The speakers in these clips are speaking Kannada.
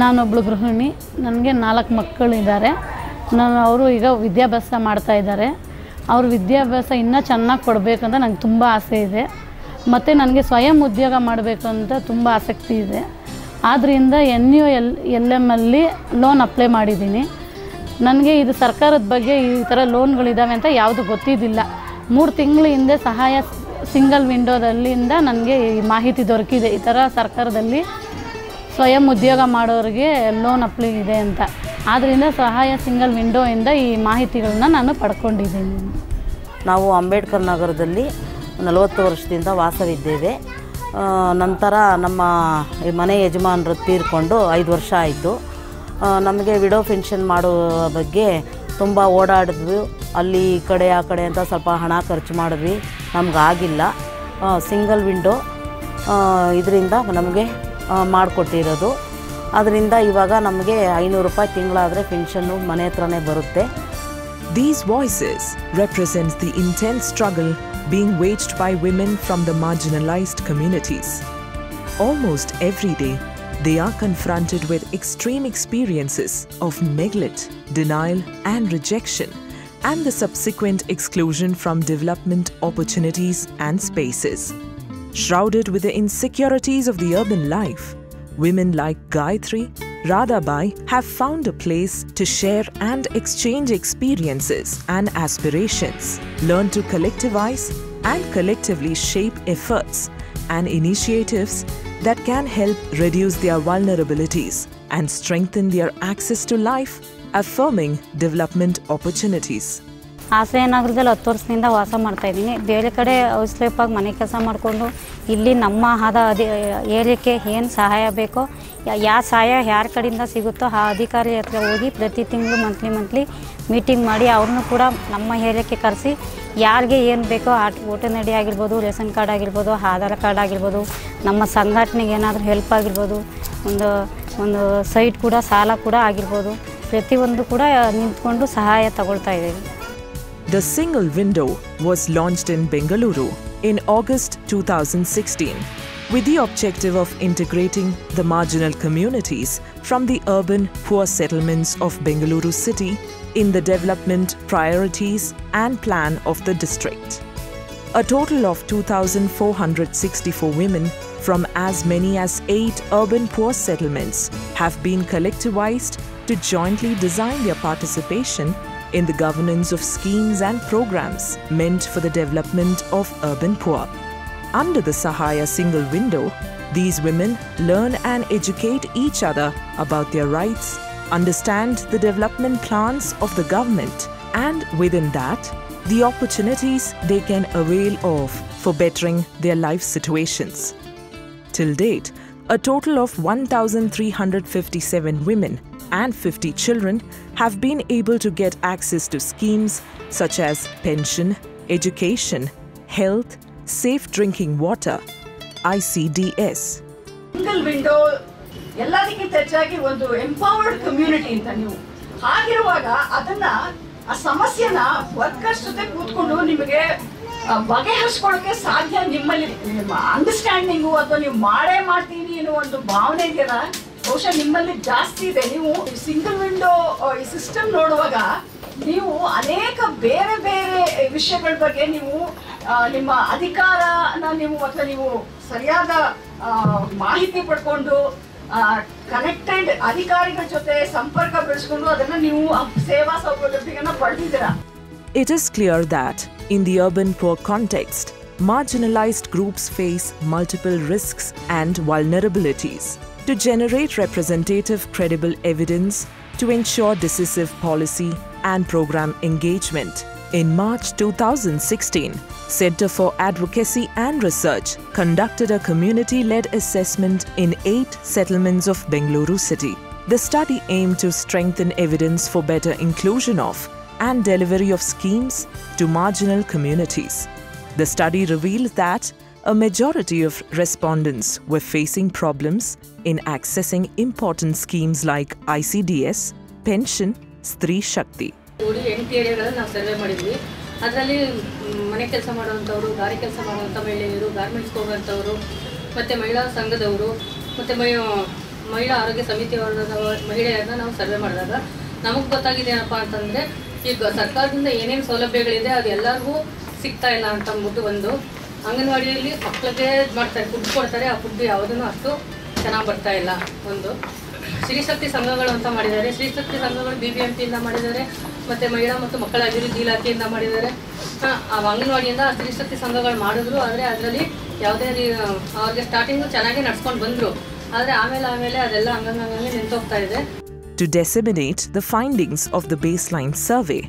ನಾನೊಬ್ಳು ಗೃಹಿಣಿ, ನನಗೆ ನಾಲ್ಕು ಮಕ್ಕಳಿದ್ದಾರೆ. ನಾನು ಅವರು ಈಗ ವಿದ್ಯಾಭ್ಯಾಸ ಮಾಡ್ತಾ ಇದ್ದಾರೆ. ಅವ್ರ ವಿದ್ಯಾಭ್ಯಾಸ ಇನ್ನೂ ಚೆನ್ನಾಗಿ ಕೊಡಬೇಕಂತ ನಂಗೆ ತುಂಬ ಆಸೆ ಇದೆ. ಮತ್ತು ನನಗೆ ಸ್ವಯಂ ಉದ್ಯೋಗ ಮಾಡಬೇಕು ಅಂತ ತುಂಬ ಆಸಕ್ತಿ ಇದೆ. ಆದ್ದರಿಂದ N U L L M ಅಲ್ಲಿ ಲೋನ್ ಅಪ್ಲೈ ಮಾಡಿದ್ದೀನಿ. ನನಗೆ ಇದು ಸರ್ಕಾರದ ಬಗ್ಗೆ ಈ ಥರ ಲೋನ್ಗಳಿದ್ದಾವೆ ಅಂತ ಯಾವುದು ಗೊತ್ತಿದ್ದಿಲ್ಲ. ಮೂರು ತಿಂಗಳ ಹಿಂದೆ ಸಹಾಯ ಸಿಂಗಲ್ ವಿಂಡೋದಲ್ಲಿಂದ ನನಗೆ ಈ ಮಾಹಿತಿ ದೊರಕಿದೆ. ಈ ಥರ ಸರ್ಕಾರದಲ್ಲಿ ಸ್ವಯಂ ಉದ್ಯೋಗ ಮಾಡೋರಿಗೆ ಲೋನ್ ಅಪ್ಲೈ ಇದೆ ಅಂತ. ಆದ್ದರಿಂದ ಸಹಾಯ ಸಿಂಗಲ್ ವಿಂಡೋಯಿಂದ ಈ ಮಾಹಿತಿಗಳನ್ನ ನಾನು ಪಡ್ಕೊಂಡಿದ್ದೀನಿ. ನಾವು ಅಂಬೇಡ್ಕರ್ ನಗರದಲ್ಲಿ ನಲವತ್ತು ವರ್ಷದಿಂದ ವಾಸವಿದ್ದೇವೆ. ನಂತರ ನಮ್ಮ ಮನೆ ಯಜಮಾನರು ತೀರ್ಕೊಂಡು ಐದು ವರ್ಷ ಆಯಿತು. ನಮಗೆ ವಿಡೋ ಪೆನ್ಷನ್ ಮಾಡುವ ಬಗ್ಗೆ ತುಂಬ ಓಡಾಡಿದ್ವಿ. ಅಲ್ಲಿ ಈ ಕಡೆ, ಆ ಕಡೆ ಅಂತ ಸ್ವಲ್ಪ ಹಣ ಖರ್ಚು ಮಾಡಿದ್ವಿ. ನಮಗಾಗಿಲ್ಲ ಸಿಂಗಲ್ ವಿಂಡೋ ಇದರಿಂದ ನಮಗೆ ಮಾಡಿಕೊಟ್ಟಿರೋದು ಅದರಿಂದ ಇವಾಗ ನಮಗೆ ಐನೂರು ರೂಪಾಯಿ ತಿಂಗಳಾದರೆ ಪೆನ್ಷನ್ನು ಮನೆ ಹತ್ರನೇ ಬರುತ್ತೆ These voices represents the intense struggle being waged by women from the marginalized communities. Almost every day, they are confronted with extreme experiences of neglect, denial, and rejection, and the subsequent exclusion from development opportunities and spaces. Shrouded with the insecurities of the urban life, women like Gayatri, Radhabai have found a place to share and exchange experiences and aspirations, learn to collectivize and collectively shape efforts and initiatives that can help reduce their vulnerabilities and strengthen their access to life, affirming development opportunities. ಆಸೆ ನಗರದಲ್ಲಿ ಹತ್ತು ವರ್ಷದಿಂದ ವಾಸ ಮಾಡ್ತಾ ಇದ್ದೀನಿ ಬೇರೆ ಕಡೆ ಔಸ್ಲೇಪಾಗಿ ಮನೆ ಕೆಲಸ ಮಾಡಿಕೊಂಡು ಇಲ್ಲಿ ನಮ್ಮ ಆದ ಅಧಿ, ಏರಿಯಾಕ್ಕೆ ಏನು ಸಹಾಯ ಬೇಕೋ ಯಾವ ಸಹಾಯ ಯಾರ ಕಡೆಯಿಂದ ಸಿಗುತ್ತೋ ಆ ಅಧಿಕಾರಿ ಹತ್ರ ಹೋಗಿ ಪ್ರತಿ ತಿಂಗಳು ಮಂತ್ಲಿ ಮಂತ್ಲಿ ಮೀಟಿಂಗ್ ಮಾಡಿ ಅವ್ರನ್ನೂ ಕೂಡ ನಮ್ಮ ಏರಿಯಾಕ್ಕೆ ಕರೆಸಿ ಯಾರಿಗೆ ಏನು ಬೇಕೋ ಆ ಓಟನ್ ಐ ಡಿ ಆಗಿರ್ಬೋದು, ರೇಷನ್ ಕಾರ್ಡ್ ಆಗಿರ್ಬೋದು, ಆಧಾರ್ ಕಾರ್ಡ್ ಆಗಿರ್ಬೋದು, ನಮ್ಮ ಸಂಘಟನೆಗೆ ಏನಾದರೂ ಹೆಲ್ಪ್ ಆಗಿರ್ಬೋದು, ಒಂದು ಒಂದು ಸೈಟ್ ಕೂಡ, ಸಾಲ ಕೂಡ ಆಗಿರ್ಬೋದು ಪ್ರತಿಯೊಂದು ಕೂಡ ನಿಂತ್ಕೊಂಡು ಸಹಾಯ ತಗೊಳ್ತಾ ಇದ್ದೀವಿ The single window was launched in Bengaluru in August 2016 with the objective of integrating the marginal communities from the urban poor settlements of Bengaluru city in the development priorities and plan of the district. A total of 2,464 women from as many as eight urban poor settlements have been collectivized to jointly design their participation in the governance of schemes and programs meant for the development of urban poor. Under the Sahaya single window, these women learn and educate each other about their rights, understand the development plans of the government, and within that, the opportunities they can avail of for bettering their life situations. Till date, a total of 1,357 women and 50 children have been able to get access to schemes such as pension, education, health, safe drinking water, ICDS. Single window ಎಲ್ಲದಕ್ಕಿಂತ ಹೆಚ್ಚಾಗಿ ಒಂದು ಎಂಪವರ್ಡ್ ಕಮ್ಯುನಿಟಿ ಅಂತ ನೀವು ಹಾಗಿರುವಾಗ ಅದನ್ನ ಆ ಸಮಸ್ಯೆನ ವರ್ಕರ್ಸ್ ಜೊತೆ ಕೂತ್ಕೊಂಡು ನಿಮಗೆ ಬಗೆಹರಿಸ್ಕೊಳ್ಳೋಕೆ ಸಾಧ್ಯ ನಿಮ್ಮಲ್ಲಿ ನಿಮ್ಮ ಅಂಡರ್ಸ್ಟ್ಯಾಂಡಿಂಗು ಅಥವಾ ನೀವು ಮಾಡೇ ಮಾಡ್ತೀನಿ ಅನ್ನೋ ಒಂದು ಭಾವನೆ ಇದೆಯಲ್ಲ ಬಹುಶಃ ನಿಮ್ಮಲ್ಲಿ ಜಾಸ್ತಿ ಇದೆ ನೀವು ಸಿಂಗಲ್ ವಿಂಡೋ ಈ ಸಿಸ್ಟಮ್ ನೋಡುವಾಗ ನೀವು ಅನೇಕ ಬೇರೆ ಬೇರೆ ವಿಷಯಗಳ ಬಗ್ಗೆ ನೀವು ನಿಮ್ಮ ಅಧಿಕಾರನ ನೀವು ಅಥವಾ ನೀವು ಸರಿಯಾದ ಮಾಹಿತಿ ಪಡ್ಕೊಂಡು ಕನೆಕ್ಟೆಡ್ ಅಧಿಕಾರಿಗಳ ಜೊತೆ ಸಂಪರ್ಕ ಬೆಳೆಸ್ಕೊಂಡು ಅದನ್ನ ನೀವು ಸೇವಾ ಸೌಲಭ್ಯಗಳನ್ನ ಪಡೆದಿದ್ದೀರಾ it is clear that, in the urban poor context, marginalized groups face multiple risks and vulnerabilities. To generate representative, credible evidence to ensure decisive policy and program engagement, in March 2016, Center for Advocacy and Research conducted a community led assessment in eight settlements of Bengaluru city. The study aimed to strengthen evidence for better inclusion of and delivery of schemes to marginal communities. The study revealed that a majority of respondents were facing problems in accessing important schemes like ICDS, pension, Stri Shakti. ಕೂಡಿ ಎಂಟು ಏರಿಯಾಗಳನ್ನು ನಾವು ಸರ್ವೆ ಮಾಡಿದ್ವಿ ಅದರಲ್ಲಿ ಮನೆ ಕೆಲಸ ಮಾಡುವಂಥವ್ರು ಗಾರಿ ಕೆಲಸ ಮಾಡುವಂಥ ಮಹಿಳೆಯರು ಗಾರ್ಮೆಂಟ್ಸ್ಗೆ ಹೋಗುವಂಥವ್ರು ಮತ್ತು ಮಹಿಳಾ ಸಂಘದವರು ಮತ್ತು ಮಹಿಳಾ ಆರೋಗ್ಯ ಸಮಿತಿಯವರ ಮಹಿಳೆಯರನ್ನ ನಾವು ಸರ್ವೆ ಮಾಡಿದಾಗ ನಮಗೆ ಗೊತ್ತಾಗಿದೆ ಏನಪ್ಪ ಅಂತಂದರೆ ಈಗ ಸರ್ಕಾರದಿಂದ ಏನೇನು ಸೌಲಭ್ಯಗಳಿದೆ ಅದು ಎಲ್ಲರಿಗೂ ಸಿಗ್ತಾ ಇಲ್ಲ ಅಂತ ಅಂದ್ಬಿಟ್ಟು ಒಂದು ಅಂಗನವಾಡಿಯಲ್ಲಿ ಮಕ್ಕಳಿಗೆ ಮಾಡ್ತಾರೆ ಫುಡ್ ಕೊಡ್ತಾರೆ ಆ ಫುಡ್ ಯಾವುದನ್ನು ಅಷ್ಟು ಚೆನ್ನಾಗಿ ಬರ್ತಾ ಇಲ್ಲ ಒಂದು. ಸ್ತ್ರೀಶಕ್ತಿ ಸಂಘಗಳು ಅಂತ ಮಾಡಿದ್ದಾರೆ. ಸ್ತ್ರೀಶಕ್ತಿ ಸಂಘಗಳು ಬಿ ಬಿ ಎಂ ಪಿಯಿಂದ ಮಾಡಿದ್ದಾರೆ ಮತ್ತು ಮಹಿಳಾ ಮತ್ತು ಮಕ್ಕಳ ಅಭಿವೃದ್ಧಿ ಇಲಾಖೆಯಿಂದ ಮಾಡಿದ್ದಾರೆ. ಆ, ಅಂಗನವಾಡಿಯಿಂದ ಸ್ತ್ರೀಶಕ್ತಿ ಸಂಘಗಳು ಮಾಡಿದ್ರು ಆದರೆ ಅದರಲ್ಲಿ ಯಾವುದೇ ರೀ ಅವ್ರಿಗೆ ಸ್ಟಾರ್ಟಿಂಗು ಚೆನ್ನಾಗಿ ನಡ್ಸ್ಕೊಂಡು ಬಂದರು. ಆದರೆ ಆಮೇಲೆ ಆಮೇಲೆ ಅದೆಲ್ಲ ಹಂಗಂಗೆ ನಿಂತೋಗ್ತಾ ಇದೆ. To disseminate the findings of the baseline survey,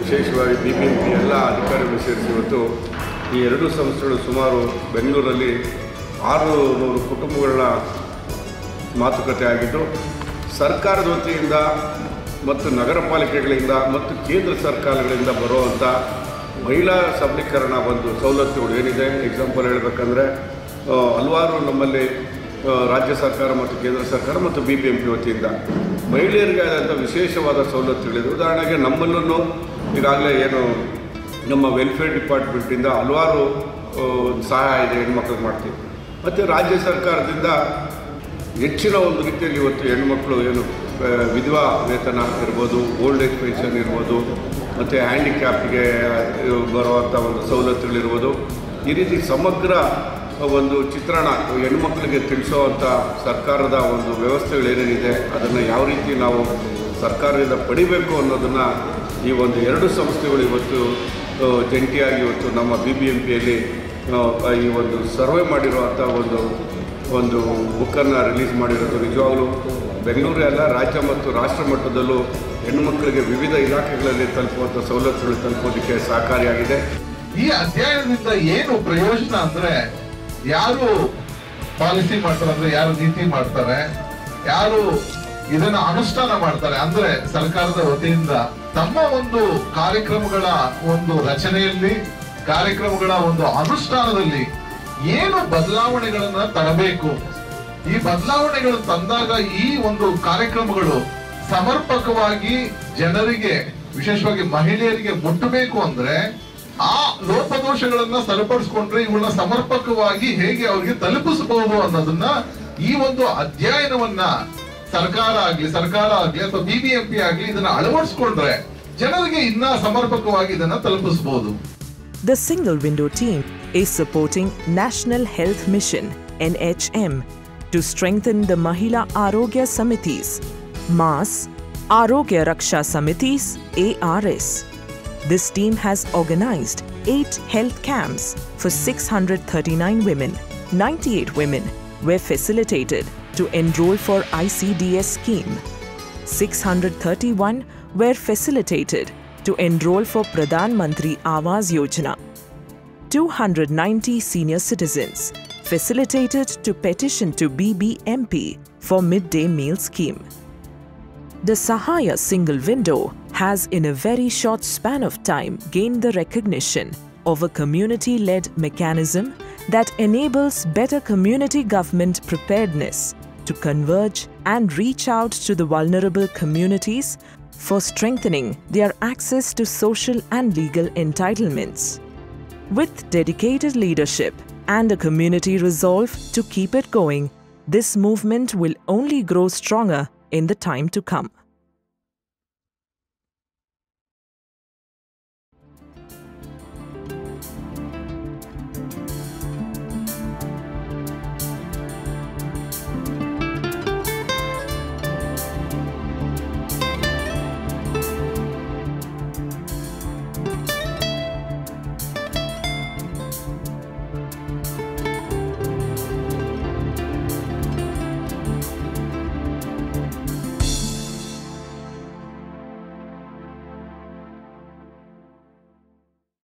ವಿಶೇಷವಾಗಿ ಬಿ ಬಿ ಪಿ ಎಲ್ಲ ಅಧಿಕಾರಿಗಳು ಸೇರಿಸಿ ಇವತ್ತು ಈ ಎರಡೂ ಸಂಸ್ಥೆಗಳು ಸುಮಾರು ಬೆಂಗಳೂರಲ್ಲಿ ಆರು ನೂರು ಕುಟುಂಬಗಳನ್ನ ಮಾತುಕತೆ ಆಗಿದ್ದು, ಸರ್ಕಾರದ ವತಿಯಿಂದ ಮತ್ತು ನಗರ ಪಾಲಿಕೆಗಳಿಂದ ಮತ್ತು ಕೇಂದ್ರ ಸರ್ಕಾರಗಳಿಂದ ಬರುವಂಥ ಮಹಿಳಾ ಸಬಲೀಕರಣ ಒಂದು ಸವಲತ್ತುಗಳು ಏನಿದೆ? ಎಕ್ಸಾಂಪಲ್ ಹೇಳಬೇಕಂದ್ರೆ ಹಲವಾರು ನಮ್ಮಲ್ಲಿ ರಾಜ್ಯ ಸರ್ಕಾರ ಮತ್ತು ಕೇಂದ್ರ ಸರ್ಕಾರ ಮತ್ತು ಬಿ ಬಿ ಎಂ ಪಿ ವತಿಯಿಂದ ಮಹಿಳೆಯರಿಗೆ ಆದಂಥ ವಿಶೇಷವಾದ ಸವಲತ್ತುಗಳಿದೆ. ಉದಾಹರಣೆಗೆ ನಮ್ಮಲ್ಲೂ ಈಗಾಗಲೇ ಏನು ನಮ್ಮ ವೆಲ್ಫೇರ್ ಡಿಪಾರ್ಟ್ಮೆಂಟಿಂದ ಹಲವಾರು ಸಹಾಯ ಇದೆ, ಹೆಣ್ಮಕ್ಳಿಗೆ ಮಾಡ್ತೀವಿ. ಮತ್ತು ರಾಜ್ಯ ಸರ್ಕಾರದಿಂದ ಹೆಚ್ಚಿನ ಒಂದು ರೀತಿಯಲ್ಲಿ ಇವತ್ತು ಹೆಣ್ಮಕ್ಳು ಏನು ವಿಧವಾ ವೇತನ ಇರ್ಬೋದು ಓಲ್ಡ್ ಏಜ್ ಪೆನ್ಷನ್ ಇರ್ಬೋದು, ಮತ್ತು ಹ್ಯಾಂಡಿಕ್ಯಾಪ್ಗೆ ಬರುವಂಥ ಒಂದು ಸವಲತ್ತುಗಳಿರ್ಬೋದು. ಈ ರೀತಿ ಸಮಗ್ರ ಒಂದು ಚಿತ್ರಣ ಹೆಣ್ಮಕ್ಳಿಗೆ ತಿಳಿಸೋವಂಥ ಸರ್ಕಾರದ ಒಂದು ವ್ಯವಸ್ಥೆಗಳು ಏನೇನಿದೆ ಅದನ್ನು ಯಾವ ರೀತಿ ನಾವು ಸರ್ಕಾರದಿಂದ ಪಡಿಬೇಕು ಅನ್ನೋದನ್ನು ಈ ಒಂದು ಎರಡು ಸಂಸ್ಥೆಗಳು ಇವತ್ತು ಜಂಟಿಯಾಗಿ ಇವತ್ತು ನಮ್ಮ ಬಿ ಬಿ ಎಂ ಪಿಯಲ್ಲಿ ಈ ಒಂದು ಸರ್ವೆ ಮಾಡಿರುವಂಥ ಒಂದು ಒಂದು ಬುಕ್ಕನ್ನು ರಿಲೀಸ್ ಮಾಡಿರೋದು ನಿಜವಾಗಲೂ ಬೆಂಗಳೂರೇ ಅಲ್ಲ, ರಾಜ್ಯ ಮತ್ತು ರಾಷ್ಟ್ರ ಮಟ್ಟದಲ್ಲೂ ಹೆಣ್ಣುಮಕ್ಕಳಿಗೆ ವಿವಿಧ ಇಲಾಖೆಗಳಲ್ಲಿ ತಲುಪುವಂಥ ಸವಲತ್ತುಗಳು ತಲುಪೋದಕ್ಕೆ ಸಹಕಾರಿಯಾಗಿದೆ. ಈ ಅಧ್ಯಯನದಿಂದ ಏನು ಪ್ರಯೋಜನ ಅಂದರೆ ಯಾರು ಪಾಲಿಸಿ ಮಾಡ್ತಾರೆ ಅಂದರೆ ಯಾರು ನೀತಿ ಮಾಡ್ತಾರೆ, ಯಾರು ಇದನ್ನ ಅನುಷ್ಠಾನ ಮಾಡ್ತಾರೆ. ಅಂದ್ರೆ ಸರ್ಕಾರದ ವತಿಯಿಂದ ತಮ್ಮ ಒಂದು ಕಾರ್ಯಕ್ರಮಗಳ ಒಂದು ರಚನೆಯಲ್ಲಿ, ಕಾರ್ಯಕ್ರಮಗಳ ಒಂದು ಅನುಷ್ಠಾನದಲ್ಲಿ ಏನು ಬದಲಾವಣೆಗಳನ್ನ ತರಬೇಕು? ಈ ಬದಲಾವಣೆಗಳು ತಂದಾಗ ಈ ಒಂದು ಕಾರ್ಯಕ್ರಮಗಳು ಸಮರ್ಪಕವಾಗಿ ಜನರಿಗೆ, ವಿಶೇಷವಾಗಿ ಮಹಿಳೆಯರಿಗೆ ಮುಟ್ಟಬೇಕು ಅಂದ್ರೆ ಆ ಲೋಪದೋಷಗಳನ್ನ ಸರಿಪಡಿಸ್ಕೊಂಡ್ರೆ ಇವುಗಳನ್ನ ಸಮರ್ಪಕವಾಗಿ ಹೇಗೆ ಅವರಿಗೆ ತಲುಪಿಸಬಹುದು ಅನ್ನೋದನ್ನ ಈ ಒಂದು ಅಧ್ಯಯನವನ್ನ ಸರ್ಕಾರ ಆಗ್ಲಿ ಸರ್ಕಾರ ಆಗ್ಲಿ ಅಥವಾ ಬಿಬಿಎಂಪಿ ಆಗ್ಲಿ ಇದನ್ನ ಅಳವಡಿಸ್ಕೊಂಡ್ರೆ ಜನರಿಗೆ ಇನ್ನ ಸಮರ್ಪಕವಾಗಿ ಇದನ್ನ ತಲುಪಿಸಬಹುದು The Single Window Team is supporting National Health Mission NHM to strengthen the Mahila Arogya Samitis, MAS, Arogya Raksha Samitis, ARS. This team has organized 8 health camps for 639 women. 98 women were facilitated to enroll for ICDS scheme. 631 were facilitated to enroll for Pradhan Mantri Awas Yojana. 290 senior citizens facilitated to petition to BBMP for midday meal scheme. The Sahaya single window has, in a very short span of time, gained the recognition of a community led mechanism that enables better community government preparedness to converge and reach out to the vulnerable communities for strengthening their access to social and legal entitlements. With dedicated leadership and a community resolve to keep it going, this movement will only grow stronger in the time to come.